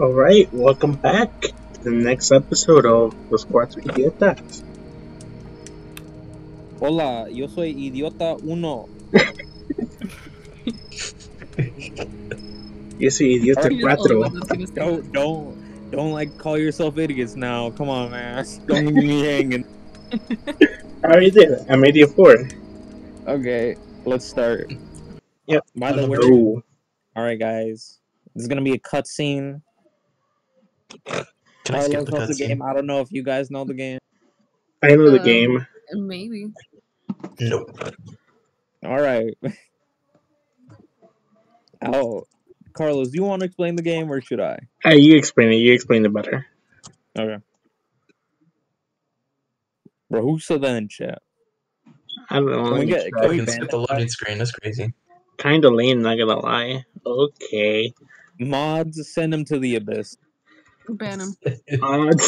Alright, welcome back to the next episode of Los Cuatro Idiotas. Hola, yo soy idiota uno. Yo soy Idiota Are you the 4. Don't don't don't like call yourself idiots now. Come on, man. Don't leave me hanging. I already did. I'm Idiot 4. Okay, let's start. Yep. By the way, all right, guys. This is gonna be a cutscene. Can I Carlos skip the the game. I don't know if you guys know the game. I know the Um, game. Maybe. Nope. All right. Oh, Carlos, do you want to explain the game or should I? Uh, you explain it. You explain it better. Okay. Bro, who said that in chat? I don't know. Can we get- can we can skip the that? loading screen. That's crazy. Kind of lame, not gonna lie. Okay. Mods, send him to the abyss. Ban him. Uh, Odd.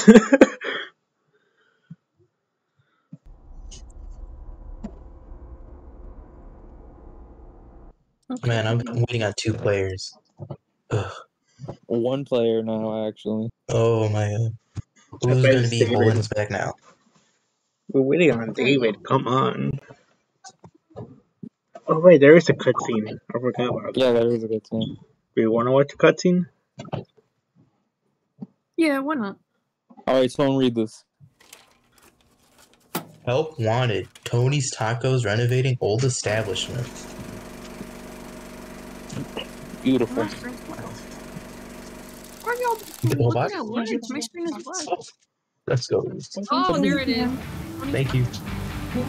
Man, I'm I'm waiting on two players. Ugh. One player now, actually. Oh my god. Who's gonna be David. holding us back now? We're waiting on David. Come on. Oh, wait, there is a cutscene. I forgot about that. Yeah, there is a cutscene. team. Do you want to watch the cutscene? Yeah, why not? All right, someone read this. Help wanted. Tony's Tacos renovating old establishment. Beautiful. Why are y'all looking at lights? My screen is black. Let's go. Oh, there it is. Thank you.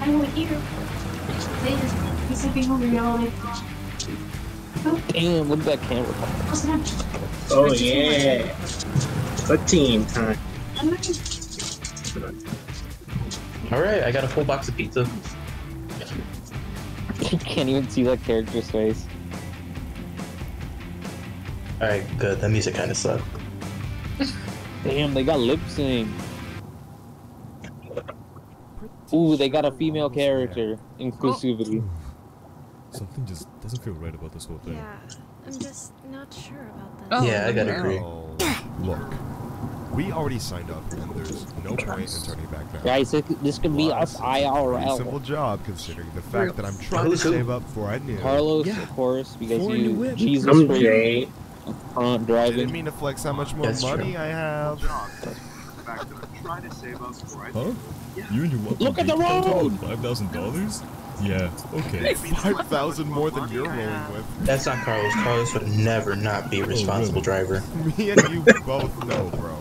I'm over here. He's sleeping over here. Damn, look at that camera. Oh, yeah. Oh, Cutscene time. Alright, I got a full box of pizza. You can't even see that character's face. Alright, good. That music kinda sucked. Damn, they got lip sync. Ooh, they got a female character. Oh. Inclusivity. Something just doesn't feel right about this whole thing. Yeah, I'm just not sure about this. Oh, Yeah, I gotta agree. Oh, look, we already signed up, and there's no point in turning back now. Guys, this could be us Pretty IRL. simple job considering the fact that I'm trying to Who's who? save up before I knew. Carlos, Yeah. of course, because For you whip. Jesus I'm freak Jay. front I driving. didn't mean to flex how much more That's money true. I have. fact that I'm trying to save up for it. Huh? You and your what? Look at the road! Five thousand dollars? Yeah. Okay. Five thousand more than you're rolling with. That's not Carlos. Carlos would never not be a responsible driver. Me and you both know, bro.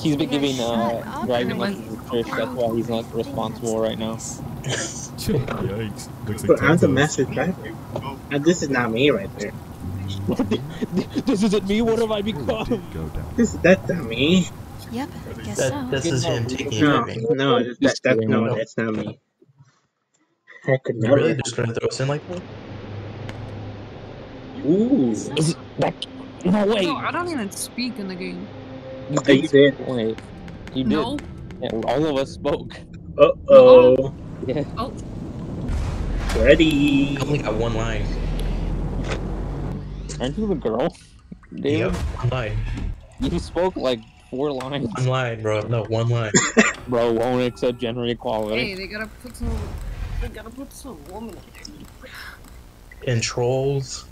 He's been giving uh, driving lessons to Trish. That's why he's not responsible right now. Yikes. Looks But like I'm the Tenzos. master driver. And this is not me right there. this isn't me. What have I become? did go down. This that's not me. Yep, guess That, so. this is him taking No, no, that, that, that, no, that's not me. I could You're really just gonna throw us in like that? Ooh. Is that? No way. No, I don't even speak in the game. You you did. Wait, you did. No. Yeah, all of us spoke. Uh oh. Yeah. Oh, Ready. I only got one line. Aren't you the girl? David? Yep, one line. You spoke like four lines. One line, bro. No, one line. Bro, won't accept gender equality. hey, they gotta put some. They gotta put some woman in trolls.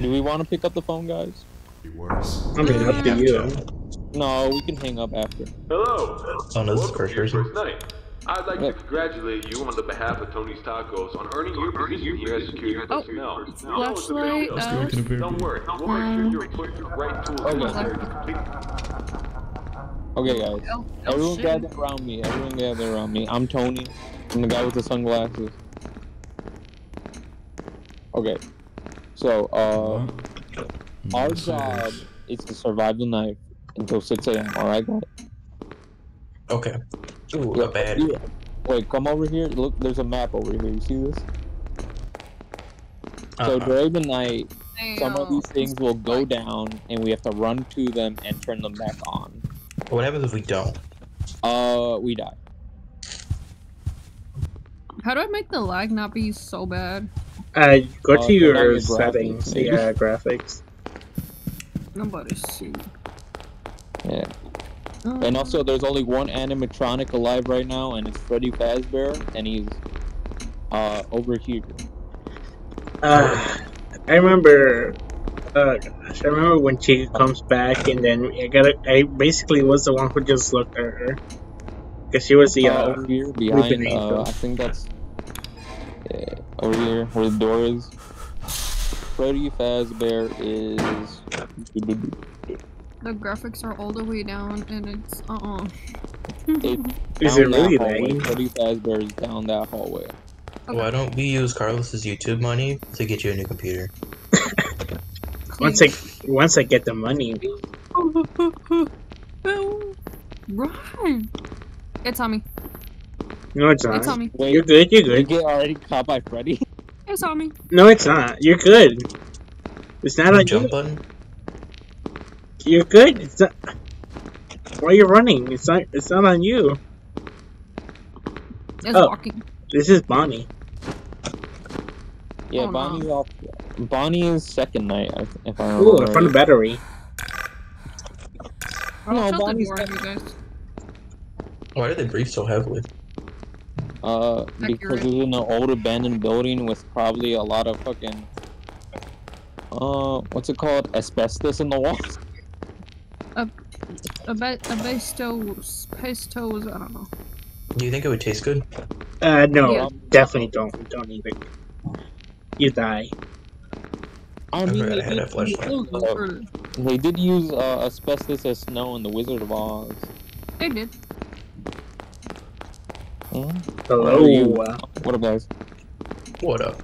Do we want to pick up the phone, guys? Be Worse. I mean, up to you. No, we can hang up after. Hello. Oh no, this is Welcome first your person. first night. I'd like Yeah. to congratulate you on the behalf of Tony's Tacos on earning your position here as security Oh, personnel. You know, it's a big flashlight, uh, Don't worry, we'll make sure you're equipped with the right tools Okay. Necessary to complete Okay, guys. Oh, oh Everyone shit. gather around me. Everyone gather around me. I'm Tony. I'm the guy with the sunglasses. Okay. So, uh, our job is to survive the night until 6 a.m. Alright, guys? Okay. Ooh, a bad. Yeah. Wait, come over here. Look, there's a map over here. You see this? So Uh-uh. during the night, some of these things will go down, and we have to run to them and turn them back on. What happens if we don't? Uh, we die. How do I make the lag not be so bad? Uh, go Uh, to your your settings. graphics. Yeah, graphics. Nobody's seen. Yeah. And also, there's only one animatronic alive right now, and it's Freddy Fazbear, and he's uh over here. Uh, I remember. Uh, gosh, I remember when Chica comes back, and then I got. I basically was the one who just looked at her, because she was the. Uh, Uh, over here, behind. Uh, I think that's yeah, over here where the door is. Freddy Fazbear is. The graphics are all the way down, and it's uh uh It, Is down it really hallway. Freddy Fazbear is down that hallway. Why don't we use Carlos's YouTube money to get you a new computer? once I once I get the money, Run! It's on me. no, it's It's not. on me. Wait, You're good. You're you good. get already caught by Freddy? It's on me. No, it's not. You're good. It's not on Jump you. button? You're good. It's not. Why are you running? It's not. It's not on you. It's Oh. walking. This is Bonnie. Yeah, Oh, no. Bonnie's off. Bonnie is second night, I- if I Ooh, remember. in front of battery. No, shut the Bonnie's door on you guys. Why did they breathe so heavily? Uh, because Accurate. it's in an old abandoned building with probably a lot of fucking. Uh, what's it called? Asbestos in the walls. A bit, a pestos, pestos. I don't know. Do you think it would taste good? Uh, no, Yeah. definitely don't. Don't eat it. You die. I I mean, forgot they I had did, a flashlight. use, they did use uh, asbestos as snow in the Wizard of Oz. They did. Hmm? Hello. What you- What up, guys? What up?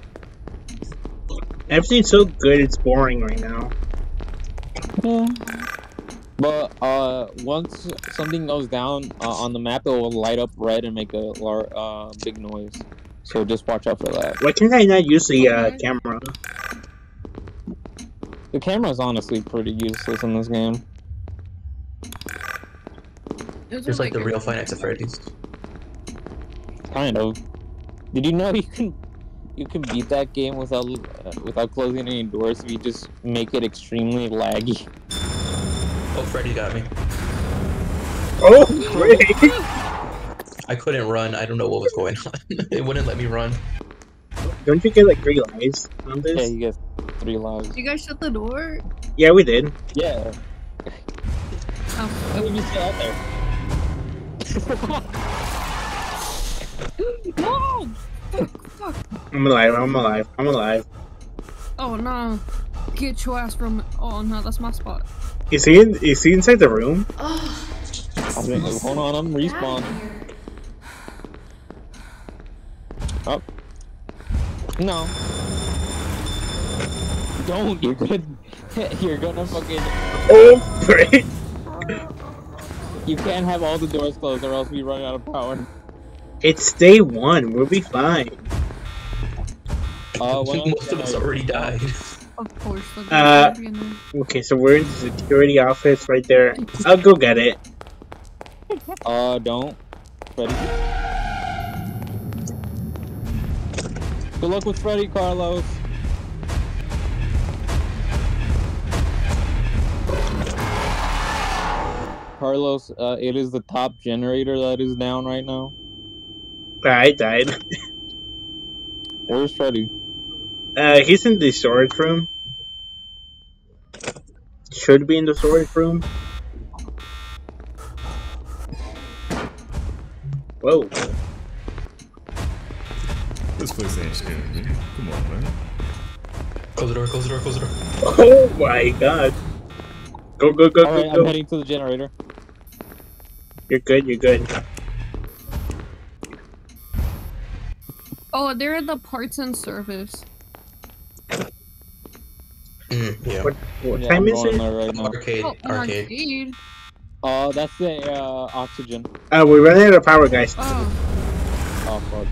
everything's so good. It's boring right now. Yeah. But uh, once something goes down uh, on the map, it will light up red and make a lar- uh, big noise. So just watch out for that. Why can't I not use the uh, camera? The camera is honestly pretty useless in this game. It's Just like the real Five Nights at Freddy's. Kind of. Did you know you can you can beat that game without uh, without closing any doors if you just make it extremely laggy? Oh, Freddy got me. Oh, great! I couldn't run. I don't know what was going on. it wouldn't let me run. Don't you get like three lives on Yeah, you get three lives. You guys shut the door? Yeah, we did. Yeah. Oh, How did you stay out there? no! Fuck, fuck. I'm alive. I'm alive. I'm alive. Oh no. Get your ass from. Oh no, that's my spot. Is he? In, is he inside the room? Oh, I mean, hold on, I'm respawn. Oh. No. Don't. You're good. You're gonna fucking. Oh, great! You can't have all the doors closed or else we run out of power. It's day one. We'll be fine. Uh, why don't Most of us already died. Of course. Uh, door's gonna be in there. Okay, so we're in the security office right there. I'll go get it. Uh, don't. Freddy. Good luck with Freddy, Carlos. Carlos, uh, it is the top generator that is down right now. I died. Where's Freddy? Uh, he's in the storage room. Should be in the storage room. Whoa. This place ain't scaring me. Come on, man. Close the door, close the door, close the door. Oh my god. Go, go, go, Alright, go, I'm go. heading to the generator. You're good, you're good. Oh, they're in the parts and service. Mm, yeah. What, what Yeah, time is it? there right. Arcade, Oh, arcade. arcade. Uh, that's the, uh, oxygen. Uh, we're running out of power, guys. Oh, Oh, fuck.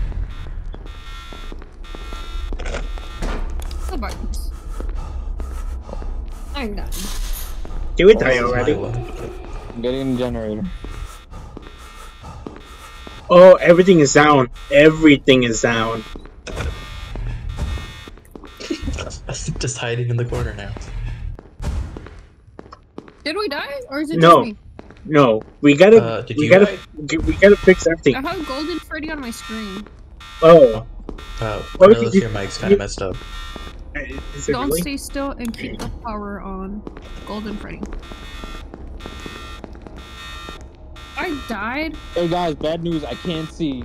the buttons. I'm done. Did we die Oh, already? I'm getting the generator. Oh, everything is down. Everything is down. Just hiding in the corner now. Did we die, or is it No. just me? No, we gotta, Uh, did we you gotta, die? we gotta fix everything. I have Golden Freddy on my screen. Oh, Uh, Well, we Carlos, your mic's kind of messed up. Is Don't really? stay still and keep the power on. Golden Freddy. I died. Hey guys, bad news. I can't see.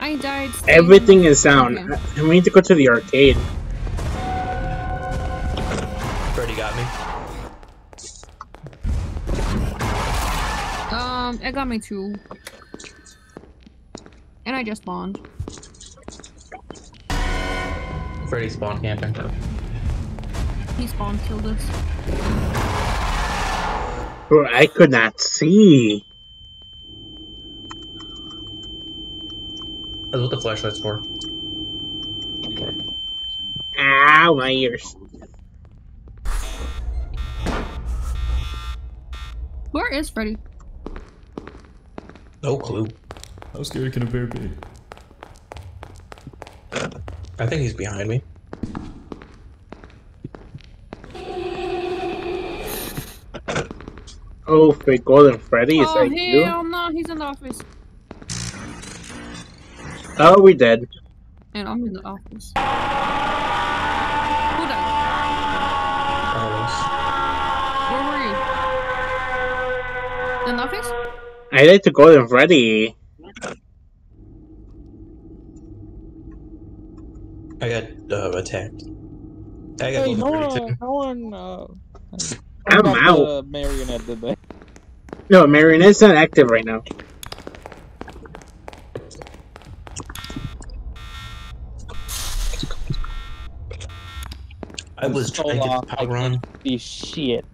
I died. Everything is down. Okay. We need to go to the arcade. Freddy got me. Um, it got me too. And I just spawned. Freddy spawn camping. He spawned killed us. Bro, I could not see. That's what the flashlight's for. Ow, my ears. Where is Freddy? No clue. How scary can a bear be? I think he's behind me. Oh, fake Golden Freddy, is oh that you? hell no, he's in the office. Oh, we dead. And I'm in the office. Who died? Carlos. Where were you? In the office? I like to Golden Freddy. I got uh, attacked. I got Hey, Golden no Freddy one, no one. Uh, I'm out. The marionette did they? No, Marionette's not active right now. I was so trying to get the power on. The shit.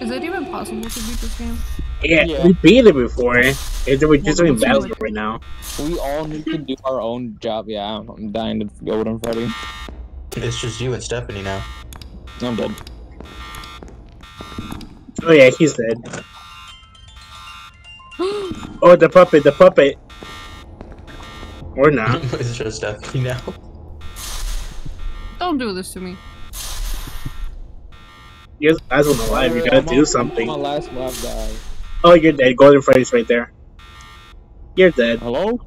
Is it even possible to beat this game? Yeah, Yeah. we beat it before. It's we're just doing Well, battles right now. We all need to do our own job. Yeah, I'm, I'm dying to go with him, Freddy. It's just you and Stephanie now. I'm dead. Oh yeah, he's dead. Oh, the puppet, the puppet. Or not. it's just Stephanie now. Don't do this to me. You're the last one alive. You I'm gotta on- do something. I'm my last lap, guys. Oh, you're dead. Golden Freddy's right there. You're dead. Hello?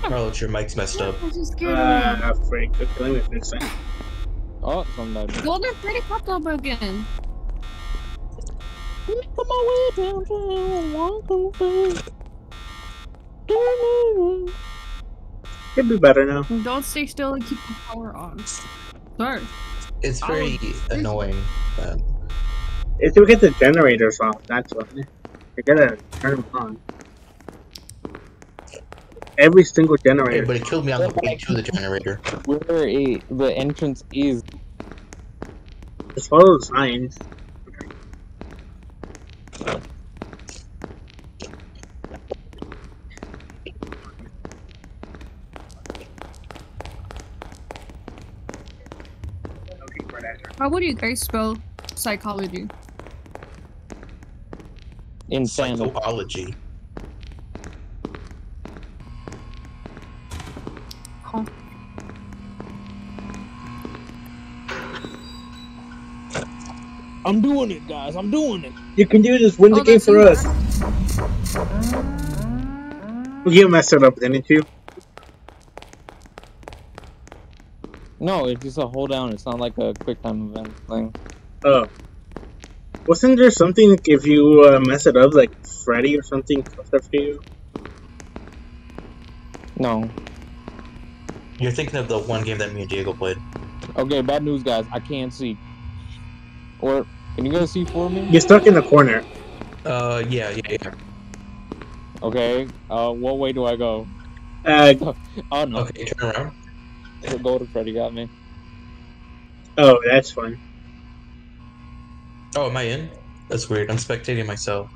Carlos, your mic's messed up. I'm so scared of Ah, freak. Okay, let me fix that. Oh, some died. me. Golden Freddy popped up again. Come on, way downtown, walking fast. Could be better now. Don't stay still and keep the power on. Sorry. It's very annoying. Um, If you get the generators off, that's why. You gotta turn them on. Every single hey, generator. but it killed me on the way to the generator. Where a, the entrance is. Just follow the signs. How would you guys spell psychology? Insanity. Psychology. Huh. I'm doing it, guys. I'm doing it. You can do this. Win the Oh, game for you. us. You messed it up, didn't you? No, it's just a hold down. It's not like a quick time event thing. Oh. Wasn't there something if you uh, mess it up, like Freddy or something, comes after you? No. You're thinking of the one game that me and Diego played. Okay, bad news, guys. I can't see. Or can you guys see for me? You're stuck in the corner. Uh, yeah, yeah, yeah. Okay. Uh, what way do I go? Uh, Oh no, Okay, turn around. the golden Freddy got me. oh, that's fun. Oh, am I in? That's weird. I'm spectating myself.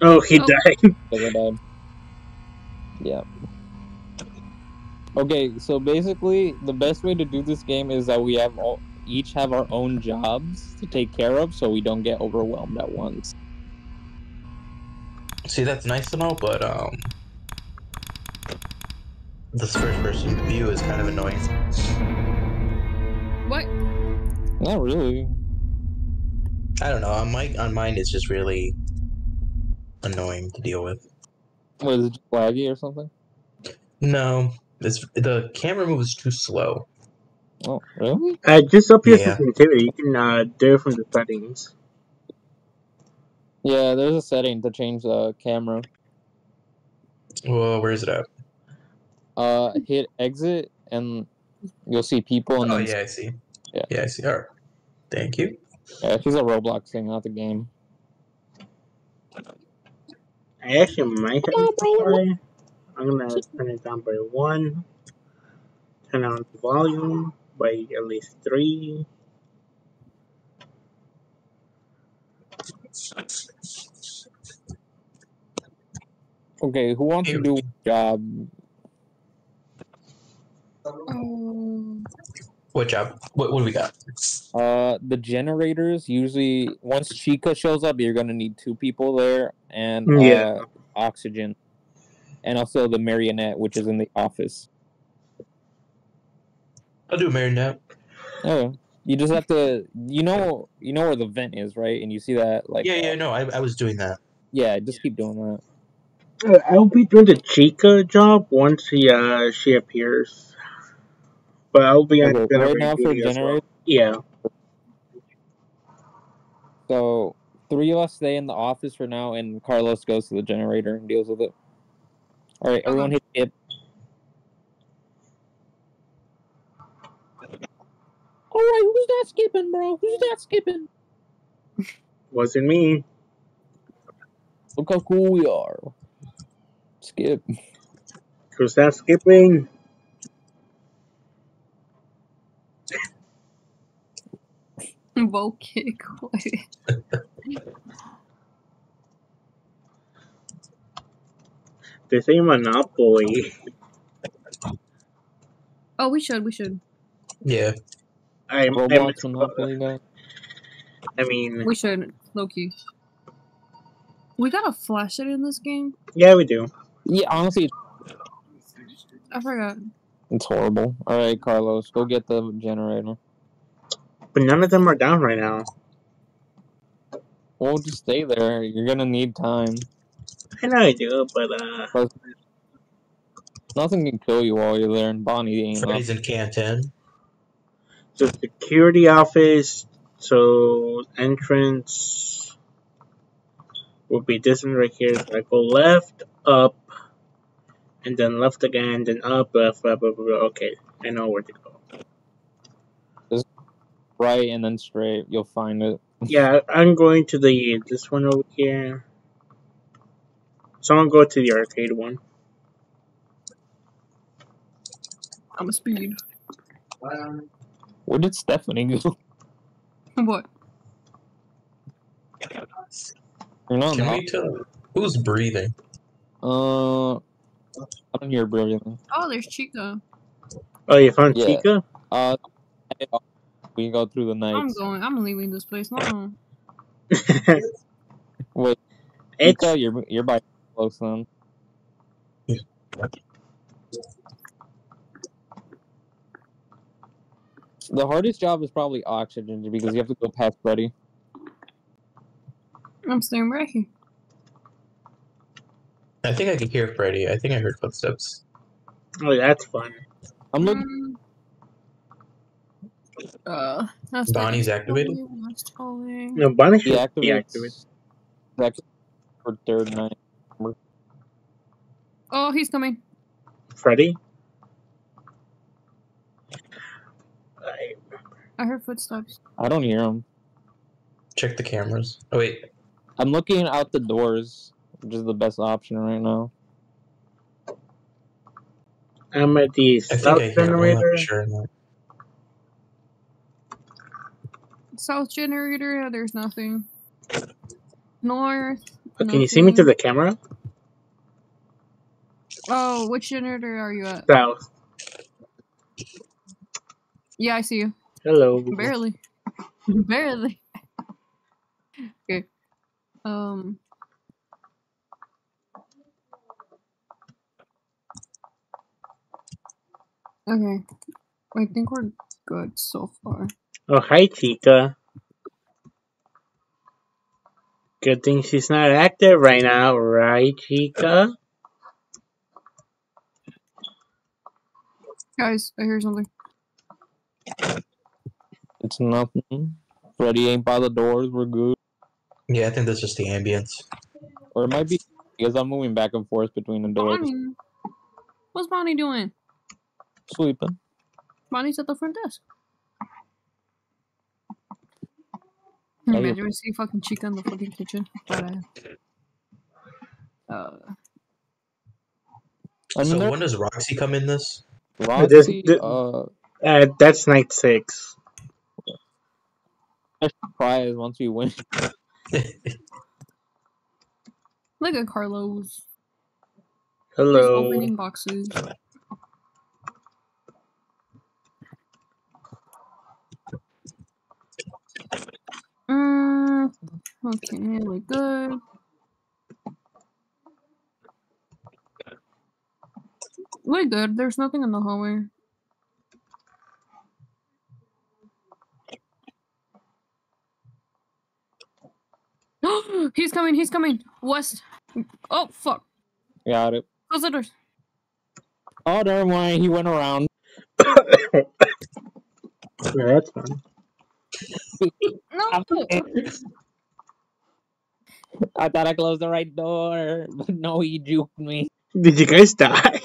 Oh, he Oh. died. Died. Yeah. Okay, so basically, the best way to do this game is that we have all each have our own jobs to take care of, so we don't get overwhelmed at once. See, that's nice to know, but um, this first-person view is kind of annoying. What? Not really. I don't know. On my on mine, it's just really annoying to deal with. Was it laggy or something? No, it's the camera moves too slow. Oh, really? Uh, just up your Yeah. sensitivity. You can uh, do it from the settings. Yeah, there's a setting to change the camera. Well, where is it at? Uh, hit exit and you'll see people and Oh then yeah, I see. Yeah. yeah, I see. All right. Thank you. Yeah, she's a Roblox thing, not the game. I actually might have it play. I'm gonna turn it down by one. Turn on the volume by at least three. Okay, who wants to do a job? Um, What job? What, what do we got? Uh, the generators usually once Chica shows up, you're gonna need two people there and uh, Yeah. oxygen, and also the marionette, which is in the office. I'll do a marionette. Oh, you just have to, you know, you know where the vent is, right? And you see that, like, yeah, uh, yeah, no, I, I was doing that. yeah. Just keep doing that. Uh, I'll be doing the Chica job once she uh she appears. But I'll be on Okay, right now for duty well. generator, Yeah. so three of us stay in the office for now, and Carlos goes to the generator and deals with it. All right, uh-huh. everyone hit skip. All right, who's that skipping, bro? Who's that skipping? Wasn't me. Look how cool we are. Skip. Who's that skipping? Vote kick. They say Monopoly. oh, we should. We should. Yeah. I, I, Roblox Monopoly guy. I mean, We should. Loki. We got a it in this game. yeah, we do. Yeah, honestly, I forgot. it's horrible. All right, Carlos, go get the generator. But none of them are down right now. Well, just stay there. You're gonna need time. I know I do, but uh, Nothing can kill you while you're there, and Bonnie ain't. Freddy's in Canton. so security office, so entrance will be this one right here. So I go left, up, and then left again, then up, left, left, left, left. Okay, I know where to go. Right and then straight. You'll find it. Yeah, I'm going to the this one over here. So I'm go to the arcade one. I'm a speed. Where did Stephanie go? What? You're not. Can we tell who's breathing? Uh, I don't hear breathing. Oh, there's Chica. Oh, you found Yeah. Chica? Uh, we go through the night. I'm going. I'm leaving this place. No. Wait, it's Chica, you're you're by close then. The hardest job is probably oxygen because you have to go past Freddy. I'm staying right here. I think I could hear Freddy. I think I heard footsteps. oh, that's fun. I'm looking. Mm. Uh, Bonnie's activated? No, Bonnie should be activated. Deactivate for third night. Oh, he's coming. Freddy. I, I heard footsteps. I don't hear him. Check the cameras. Oh wait, I'm looking out the doors, which is the best option right now. I'm at the I think south I hear him. I'm generator. not sure. now. South generator. There's nothing. North. Oh, Can you see me through the camera? Oh, which generator are you at? South. Yeah, I see you. Hello. Barely. Barely. okay. Um. Okay. I think we're good so far. Oh, hi, Chica. Good thing she's not active right now, right, Chica? Guys, I hear something. It's nothing. Freddy ain't by the doors. We're good. Yeah, I think that's just the ambience. Or it might be because I'm moving back and forth between the doors. Bonnie. What's Bonnie doing? Sleeping. Bonnie's at the front desk. Yeah, Imagine you- we see fucking Chica in the fucking kitchen. But, uh, uh, so when does Roxy come in this? Roxy, This- uh, Uh, that's night six. prize once we win. look at Carlos. Just Hello. opening boxes. Okay, we good. We're good. There's nothing in the hallway. he's coming. He's coming. West. Oh fuck! Got it. Close the doors. Oh, never mind. He went around. Yeah, that's fine. No. I thought I closed the right door, but no, he juked me. Did you guys die?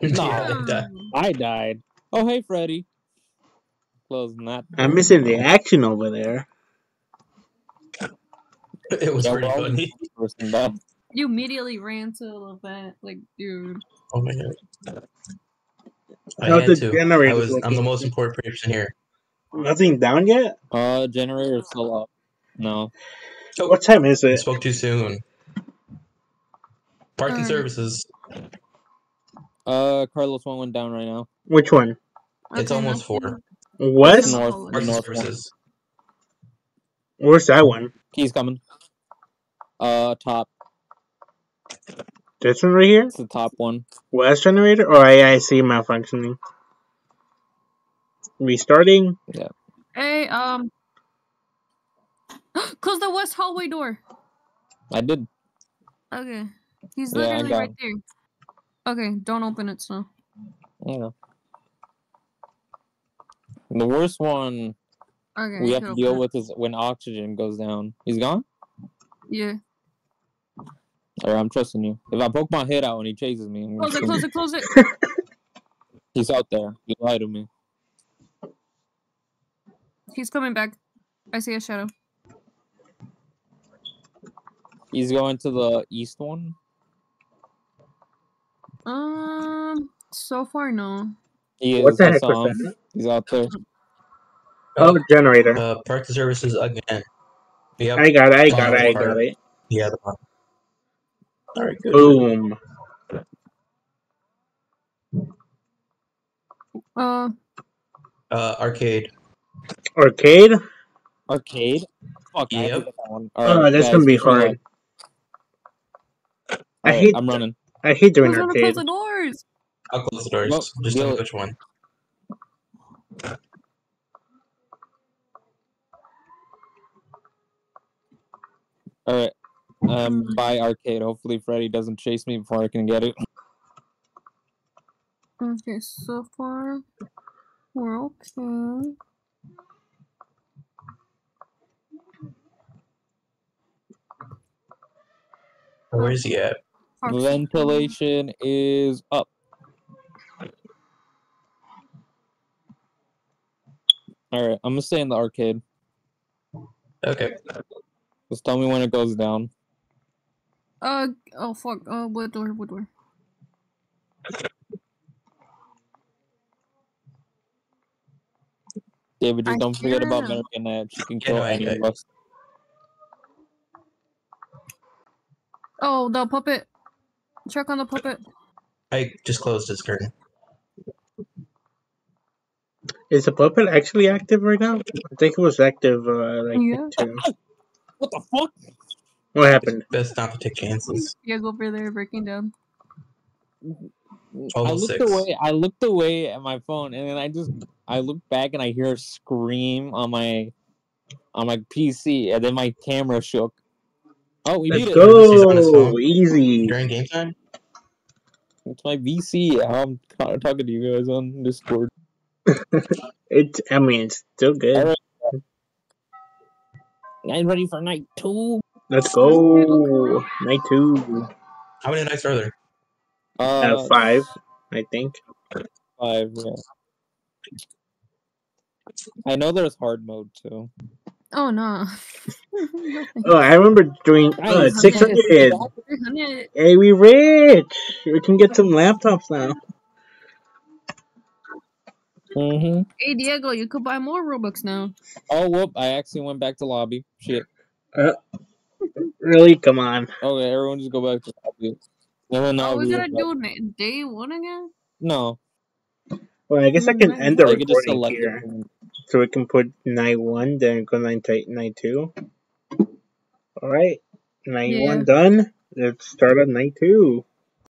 yeah, Um, I died. Oh, hey, Freddy. Closing that. I'm missing the action over there. it was Yeah, pretty well, funny. Person. You immediately ran to the event, like, dude. Oh my god. I How's had the to. I generator was. I'm the most important person here. Nothing down yet? Uh, generator still up. No. Oh, What time is I it? spoke too soon. Parking Alright. services. Uh, Carlos one went down right now. Which one? It's Okay, almost four. West? North. Oh, The Parking north one. services. Where's that one? He's coming. Uh, top. This one right here? It's the top one. West generator? or I, I malfunctioning. Restarting? Yeah. Hey, um. Close the west hallway door. I did. Okay. He's Yeah, literally right there. Okay, don't open it, Snow. Yeah. The worst one Okay. we have to deal it. with is when oxygen goes down. He's gone? Yeah. Alright, I'm trusting you. If I poke my head out and he chases me, Close it, close it, close it. he's out there. You lied to me. He's coming back. I see a shadow. He's going to the east one. Um, so far, no. He What is. the I heck was that? He's out there. Oh, generator. Uh, parking services again. Yep. I got it, I got it, I got it. Yeah. The one. All right. Good. Boom. Uh, Uh, arcade. Arcade? Arcade? Fuck, I Yep. that one. Oh, that's guys, gonna be wish me hard. I Alright, hate I'm running. I hate doing who's gonna close the doors? I'll close the doors. Nope, Just tell me which one. Alright. Um, by arcade. Hopefully Freddy doesn't chase me before I can get it. Okay, so far, we're okay. Where is he at? Parks- Ventilation is up. Alright, I'm gonna stay in the arcade. Okay. Just tell me when it goes down. Uh, oh fuck. Uh, what door? What door? David, just I don't forget about. American Edge. She can Yeah, kill no, any of us. Oh, the puppet. Check on the puppet. I just closed his curtain. Is the puppet actually active right now? I think it was active uh like Yeah. too. What the fuck? What happened? Best not to take chances. You guys over there breaking down. I looked six. away. I looked away at my phone, and then I just I look back and I hear a scream on my on my PC, and then my camera shook. Oh, we Let's did it. He's on go. Easy. During game time? It's my VC. I'm talking to you guys on Discord. It's. I mean, it's still good. Alright. Guys, ready for night two? Let's go. Night two. How many nights are there? Uh, Uh, five, I think. Five. Yeah. I know there's hard mode too. Oh no. Oh, I remember doing uh, six hundred. Hey, we rich. We can get some laptops now. Mm-hmm. Hey Diego, you could buy more Robux now. Oh, whoop! I actually went back to lobby. Shit. Uh, really? Come on. Okay, everyone just go back to lobby. No, no, no. oh, we we gotta do back- it day one again? No. Well, I guess I can end the I could just recording select here, it. So we can put night one, then go night night two. All right, night Yeah. one done. Let's start on night two.